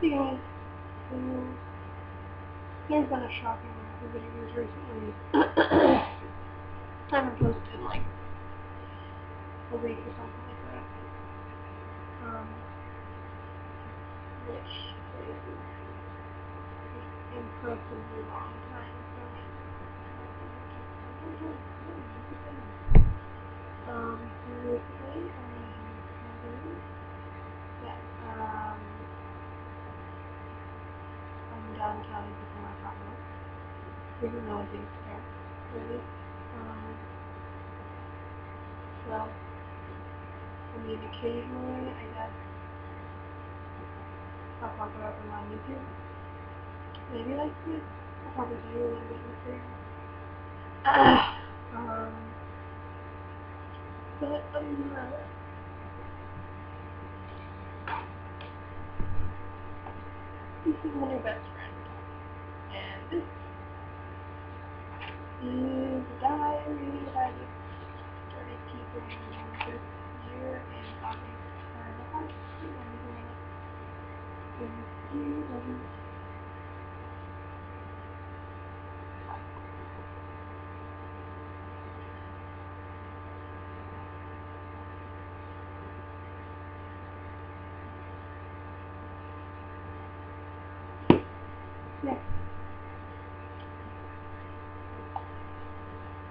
Anyways, so there's been a shocking amount of videos recently. I haven't posted in like a week or something like that. Um, which is impressively long time me. Um, so recently, um, that, um, Downtown visiting my family, even though I didn't care, really. Um, so, I mean, occasionally, I guess, I'll talk about them on YouTube. Maybe like this. I'll probably do a little bit of Instagram. um, but than that, this is my new best. And this is a diary that I started keeping this year in August. Haven't seen in years. Yeah.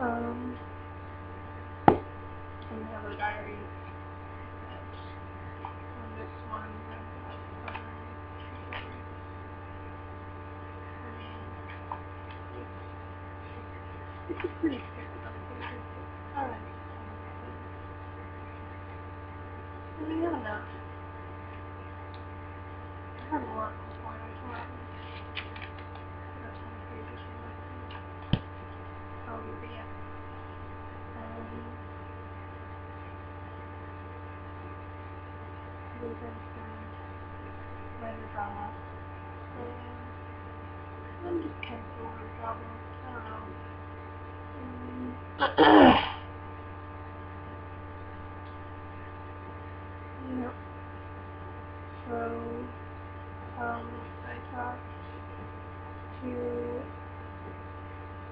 Um, and the other diary on this one um, it's pretty scary, but it's alright. I mean, I don't know. I have a lot before I thought. That's kind of crazy. Um, but yeah. Um, been drama. And I'm just kind of bored of drama. I don't know. Um, yeah. So, um, I talked to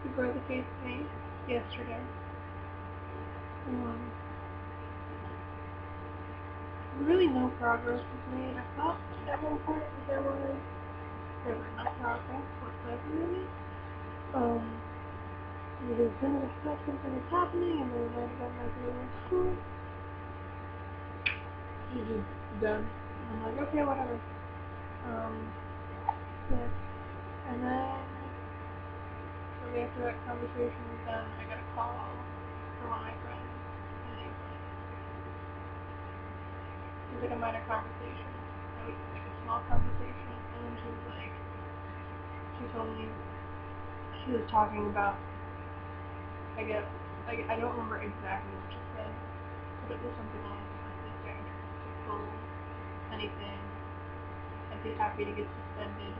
the brother face me yesterday. Um, really no progress was made. I thought at one point that there was there was no progress whatsoever really. Um, was been expect something was happening and then I got like a little school. He's just done. I'm like, okay, whatever. Um, yeah. And then shortly after that conversation was done, I got a call from one of my friends. And it was like a minor conversation. It was like a small conversation. And then she was like, she told me she was talking about, I guess, I, I don't remember exactly what she said, but it was something along the lines of to pull anything. I'd be happy to get suspended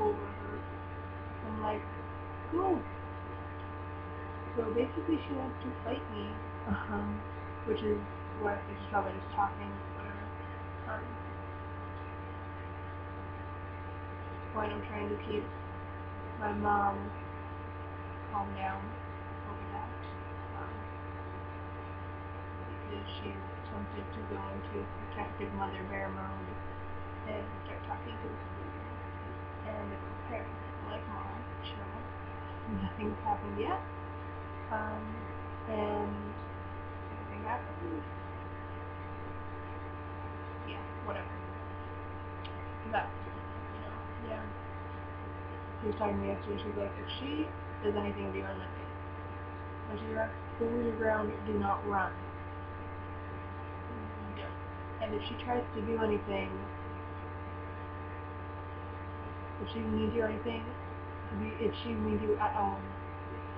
over her. I'm like, cool. So basically she wants to fight me, um, which is what, she's probably just talking, whatever. Um, point I'm trying to keep my mom calm down over that. Um, because she's tempted to go into protective mother bear mode and start talking to the. And if the parents like mom, chill. Nothing's happened yet. Um, and if anything happens, yeah, whatever. You know, yeah. She was talking to me yesterday, she's like, if she does anything to you Monday, when she's around, hold your ground, do not run. No. And if she tries to do anything, if she needs you anything, if she needs you at all,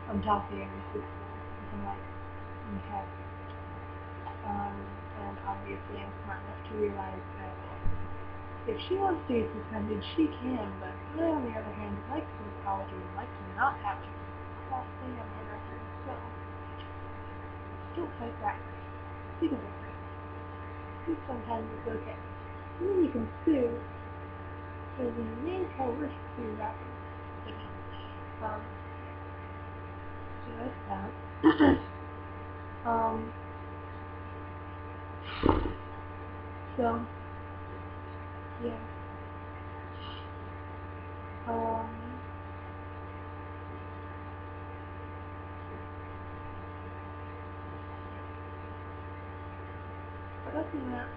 I'm talking in. I'm like, okay. Um, and obviously I'm smart enough to realize that if she wants to be suspended, she can, but I, on the other hand, like to apology and like to not have class thing on my record, so don't fight back. Be the victim. Sometimes it's okay. And then you can sue. So the main for your rapping. Um, so that's that. um, so, yeah. Um, other than that,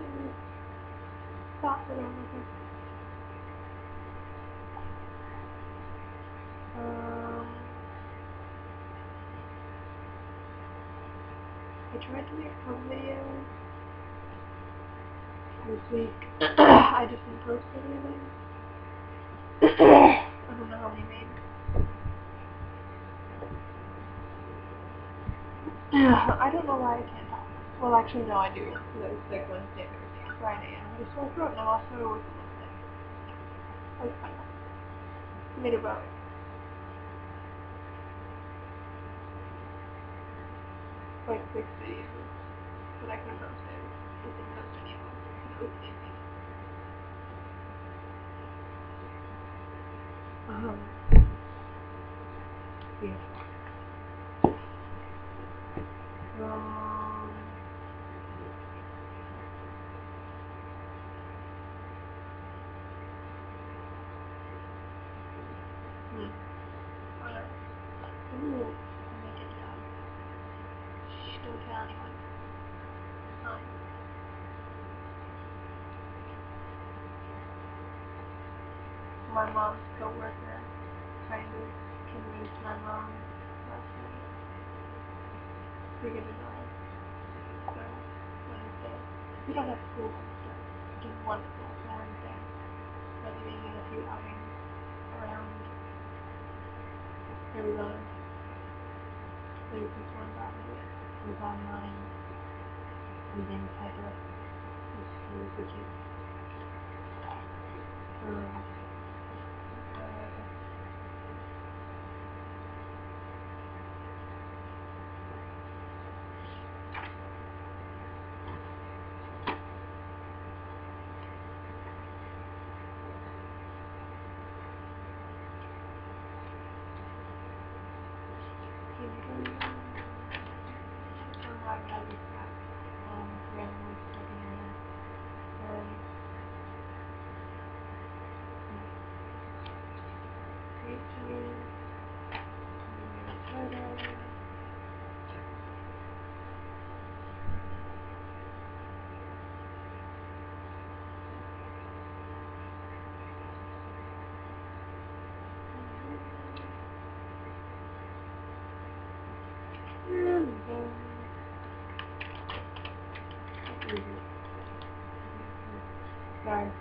I'm Um, I tried to make a video this week. I just didn't post anything. I don't know how many made. I don't know why I can't talk. Well, actually, no, I do. Because I was sick Wednesday, Thursday, and Friday, and I had a sore throat, and I lost my voice Wednesday. I. I made about like six videos, but I couldn't post it. I didn't post any Um, yeah. Um, hmm. Else? Ooh, I made it don't tell anyone. Um, my mom's coworker kind of convinced my mom last night to get a dog. So, Wednesday. We don't have school Wednesday, which is wonderful for Wednesday. But we get a few outings around Arizona. There's this one dog that was online and then Piper. It's super cute. Um, uh, Oh, I've had this cat um, randomly stuck in here. And creatine, photo. And then, what is it? Sorry.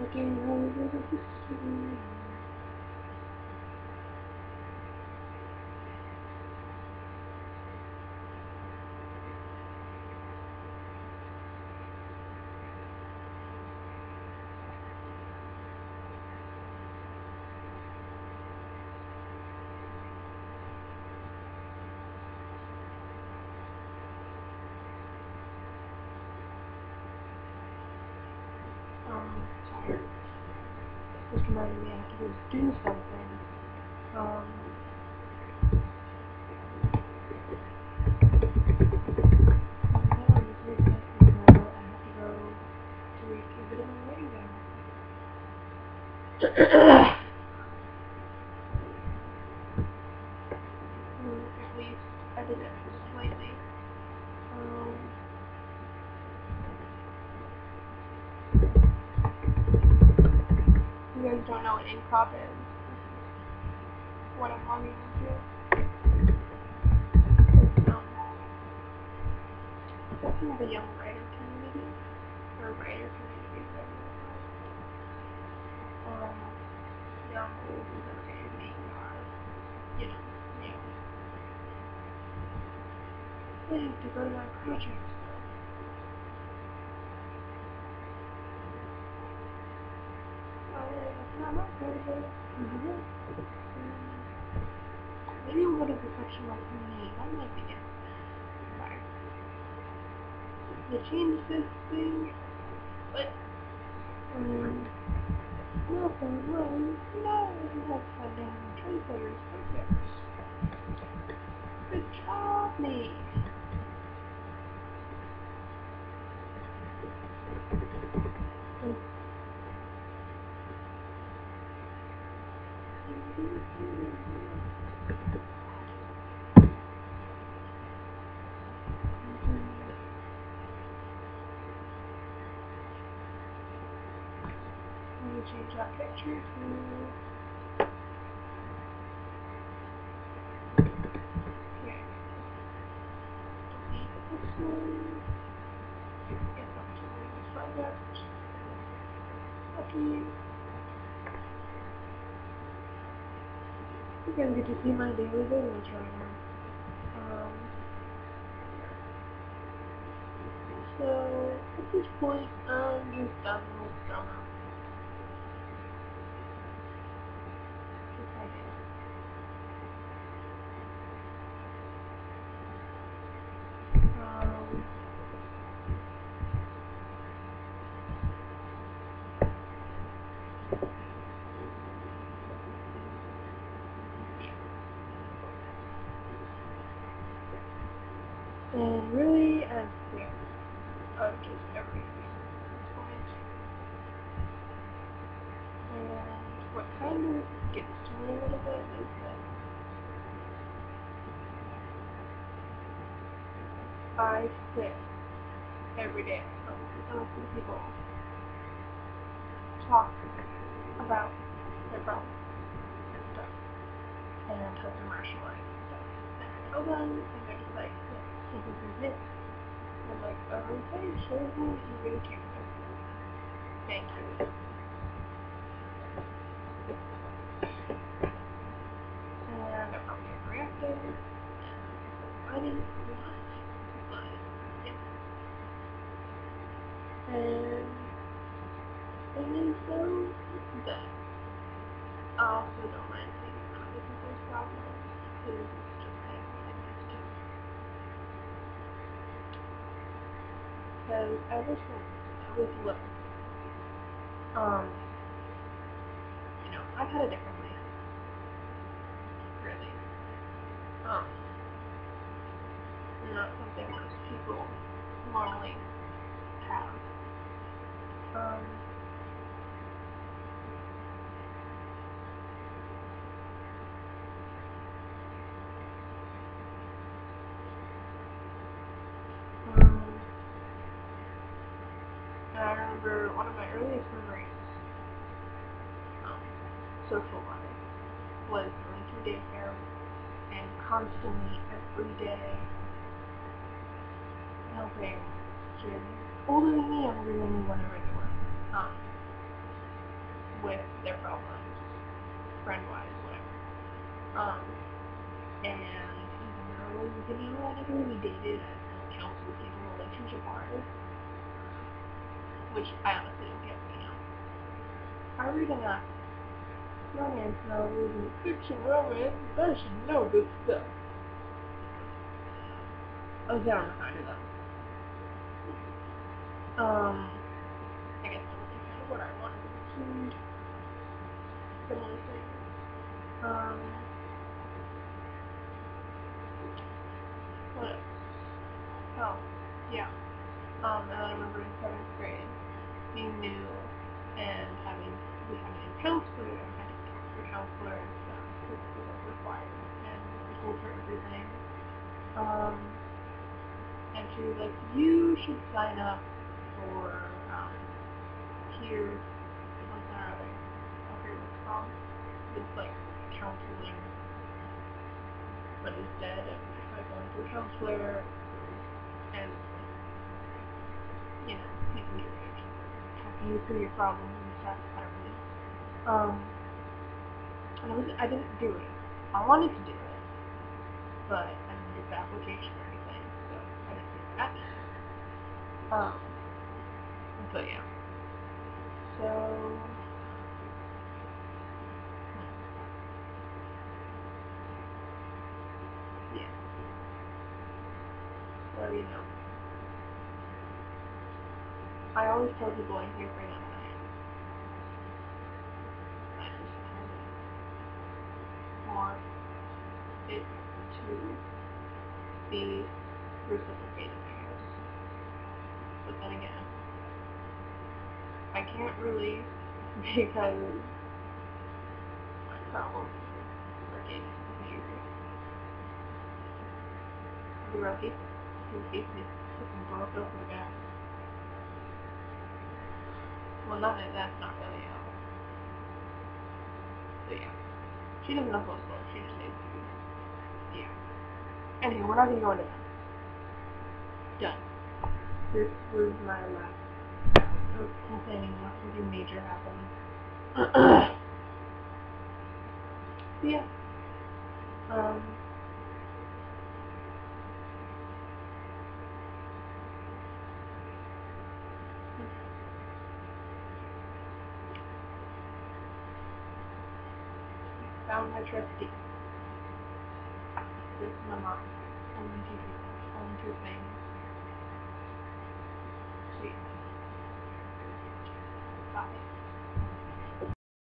Looking over the history. Um, sorry. This reminded me I have to go do something. Um, yeah, I'm just really excited because I have to go tweak a bit of my writing down. or at least edit it slightly. Um, you guys don't know what Inkpop is. This is what I'm logging into. Um, it's kind young writer community, or writer to call it. Um, young, you know, you. I have to go to my project, so. Oh, Maybe we'll go to section like me. That might be interesting. Bye. they changed this thing, but um, no, no, no, have funding translators, projects. Good job, me. Let me change that picture to okay. You guys get to see my daily videos right now. Um, so at this point, I'm just done with summer. Just like it. Um, and really, I'm sick of just everything. And what kind of gets to me a little bit is that I sit every day and listen to people talk about their problems and stuff and help them rationalize and stuff. And I them and they're just like, this is it. I'm like, okay, shows me you really care. Thank you. And I probably overreacted. And I didn't want but yeah. And it is so that I also don't mind taking other people's problems because it's just kind of really nice to. Because ever since I was little, um, you know, I've had a different life, really. Um, not something most people normally have. Um, um, and I remember one of my earliest memories, um, social wise, was going through daycare and constantly every day helping kids older than me, younger than they were, um, with their problems, friend wise, whatever. Um, and even though, you know, I never really dated, I still counseled people relationship wise, which I honestly don't get, you know. I read enough romance novels and fiction romance, I should know this stuff. Okay, I don't know how to do that. Um, I guess of what I wanted to see. Similar things. Um, what else? Oh, yeah. Um, and I remember in seventh grade being new and having we had a new counselor, I had to talk to a counselor and stuff because it was like required and we told her everything. Um, and she was like, you should sign up for um, peer something or other. I forget what it's called. It's like counseling, but instead of like going to a counselor and you know people your talking you through your problems and stuff. I don't really. Um, and I was I didn't do it. I wanted to do it, but I didn't get the application or anything, so I didn't do that. Um, but yeah. So. Yeah. So you know. I always tell people I'm here for them, and I am. I just kind of want it to be reciprocated, I guess. But then again, I can't really because my problems are getting weird. The rookie, he keeps me fucking broke up with that. Well, not that that's not really how. So yeah, she doesn't know what's what. She just needs to. Yeah. Anyway, we're not gonna go into that. Done. This was my last. Complaining nothing major happened. yeah. Um. Found my trustee. This is my mom. Only two people. Only two things.